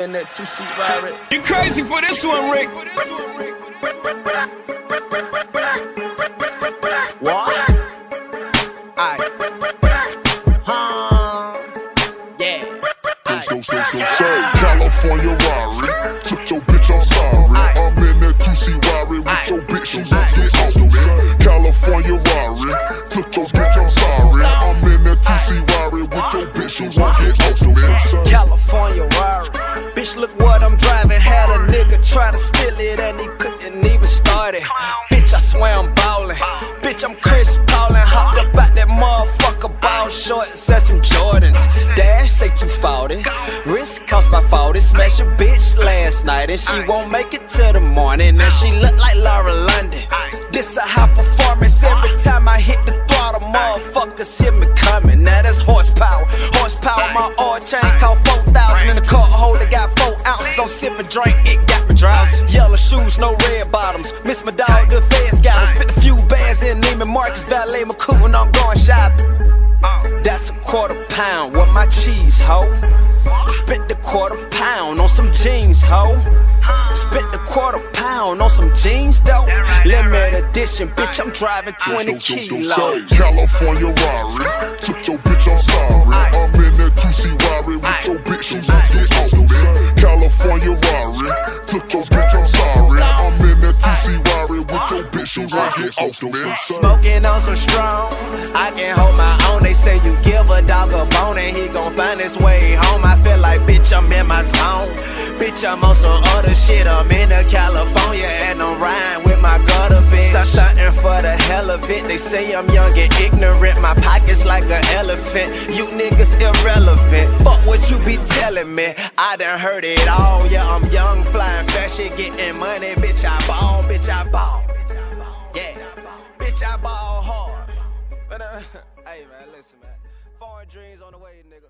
In that two seat ride. You crazy for this one, Rick? What? Aye. Huh? Yeah. Go, go, go, go, say California Rari, took your bitch, I'm steal it and he couldn't even start it. Bitch, I swear I'm ballin'. Bitch, I'm Chris Paulin. Hopped up out that motherfucker ball short and said some Jordans. Dash say 240. Wrist cost my 40. Smash a bitch last night and she won't make it till the morning. And she look like Lauren London. This a high performance. Every time I hit the throttle, motherfuckers hear me coming. Now that's horsepower. Horsepower, my oil chain cost 4,000 in the car holder. Got four ounces on sipping drink, it. Yellow shoes, no red bottoms. Miss my dog, the feds got him. Spit a few bands in Neiman Marcus, valet McCool, and I'm going shopping. Oh. That's a quarter pound with my cheese, ho. Spent the quarter pound on some jeans, ho. Spent the quarter pound on some jeans, though. Limited edition, bitch, I'm driving 20 kilos. California Rari, took your Smoking on some strong, I can hold my own. They say you give a dog a bone and he gon' find his way home. I feel like bitch, I'm in my zone. Bitch, I'm on some other shit. I'm in a California and I'm riding with my gutter bitch. Stop stunting for the hell of it. They say I'm young and ignorant. My pockets like an elephant. You niggas irrelevant. Fuck what you be telling me. I done heard it all. Yeah, I'm young, flying fashion, getting money. Bitch, I ball. Bitch, I ball. Yeah, bitch, I ball hard. But uh, hey man, listen man, foreign dreams on the way, nigga.